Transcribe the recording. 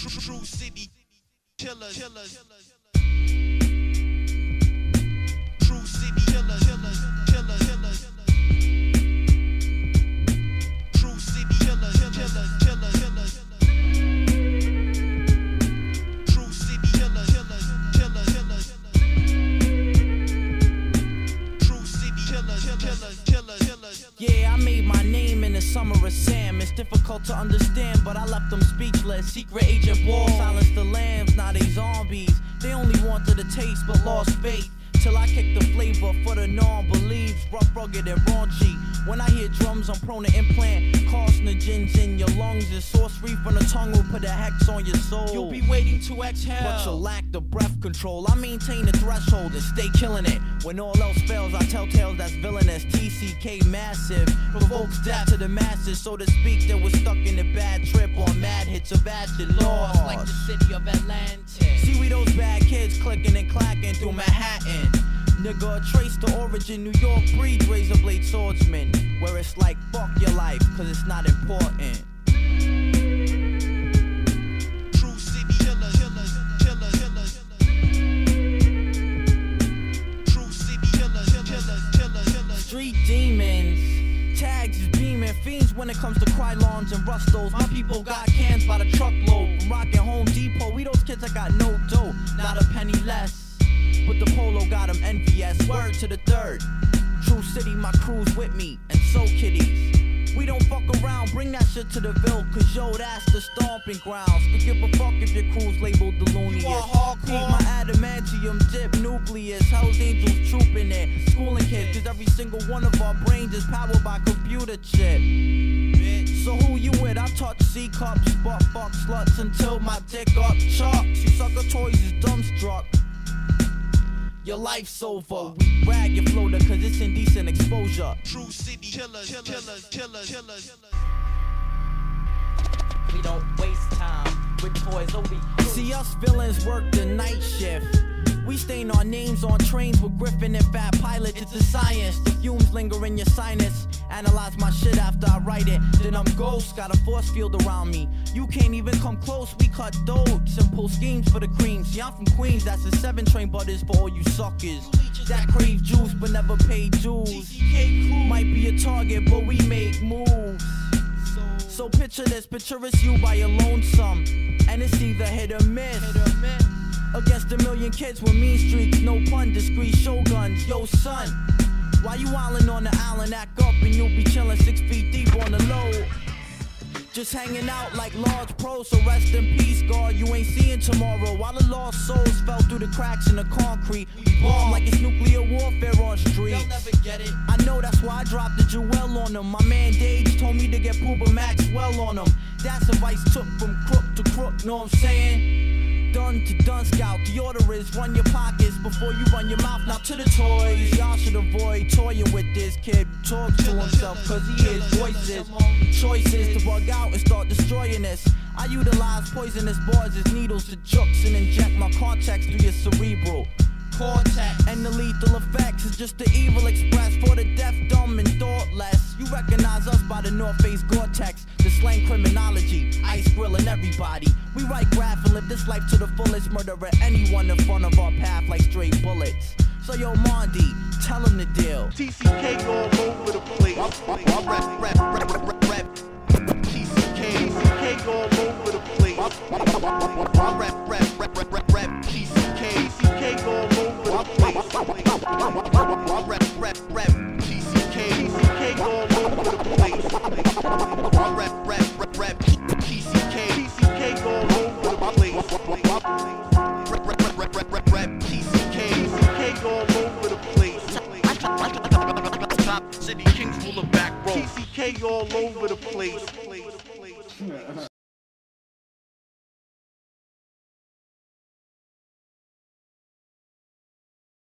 True, city killers. True city. Killers. Summer of Sam. It's difficult to understand, but I left them speechless. Secret agent ball silenced the lambs, now they zombies. They only wanted a taste, but lost faith. Till I kick the flavor for the non-believes, rough, rugged, and raunchy. When I hear drums, I'm prone to implant carcinogens in your lungs. And sorcery from the tongue will put a hex on your soul. You'll be waiting to exhale. But you'll lack the breath control. I maintain the threshold and stay killing it. When all else fails, I tell tales that's villainous. TCK massive provokes death to the masses, so to speak. They was stuck in a bad trip on mad hits of acid lost. like the city of Atlantis. See, we those bad kids clicking and clacking through Manhattan. Nigga, trace the origin. New York breeds razor blade swordsmen. Where it's like, fuck your life, cause it's not important. When it comes to Krylons and Rustos. My people got cans by the truckload. Rockin' Home Depot. We those kids that got no dough. Not a penny less. But the polo got them envious. Word to the third. True City, my crew's with me. And so kitties. We don't fuck around, bring that shit to the Ville, cause yo, that's the stomping grounds. Could give a fuck if your crew's labeled the looniest. You are hardcore. Keep my adamantium dip nucleus. Hell's Angels trooping it. Schooling kids, cause every single one of our brains is powered by computer chip. So who you with? I touch C cups, butt fuck sluts until my dick up chucks. You sucker toys is dumbstruck. Your life's over. Uh. We brag your floater cause it's indecent exposure. True city killers. Killers. Killers. Killers. We don't waste time with toys, oh we See us villains work the night shift. We stain our names on trains with Griffin and Fat Pilot. It's a science. The fumes linger in your sinus. Analyze my shit after I write it. Then I'm ghost. Got a force field around me. You can't even come close. We cut throat. Simple schemes for the creams. See, I'm from Queens. That's a seven train, but it's for all you suckers. That crave juice but never pay dues. Might be a target, but we make moves. So picture this, picture it's you by your lonesome. And it's either hit or miss. Against a million kids with mean streaks, no pun, discreet shoguns. Yo, son, why you wildin' on the island? Act up and you'll be chillin' six feet deep on the low. Just hanging out like large pros, so rest in peace, God. You ain't seeing tomorrow. While the lost souls fell through the cracks in the concrete, we bomb like it's nuclear warfare on street. They'll never get it. I know that's why I dropped the jewel on them. My man Dage told me to get Pooba Maxwell on them. That's advice took from crook to crook, know what I'm saying? Done to done scout. The order is run your pockets before you run your mouth. Now to the toys. Y'all should avoid toying with this kid. Talk to himself, cause he is voices. Choices to bug out and start destroying this. I utilize poisonous bars as needles to jukes and inject my cortex through your cerebral cortex. And the lethal effects is just the evil express for the deaf, dumb, and thoughtless. You recognize us by the North Face Gore-Tex, the slang criminology, ice grilling everybody. We write graph and live this life to the fullest, murder anyone in front of our path like stray bullets. So yo, Mondi, tell him the deal. TCK all over the place. Rap, rap, rap, rap, rap. TCK, TCK all over the place. All over the place.